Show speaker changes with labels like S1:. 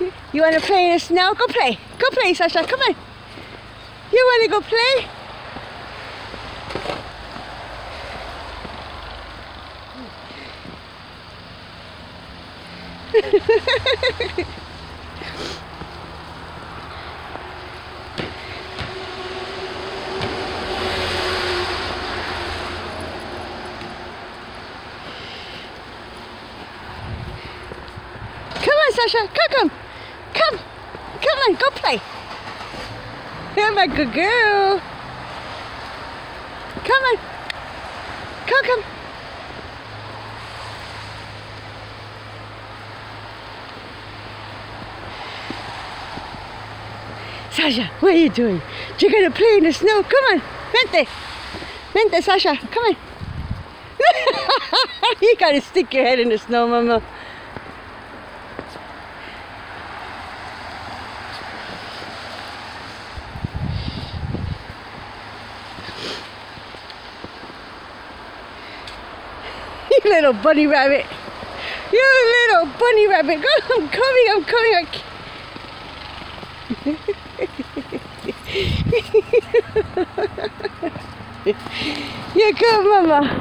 S1: You want to play in the snow? Go play. Go play, Sasha. Come on. You want to go play? Come on, Sasha. Come, come. Come. Come on, go play. You're my good girl. Come on. Come, come. Sasha, what are you doing? You're gonna play in the snow. Come on. Vente. Vente, Sasha. Come on. you gotta stick your head in the snow, Mama. You little bunny rabbit. You little bunny rabbit. Go, I'm coming, I'm coming. I'm... You're Mama.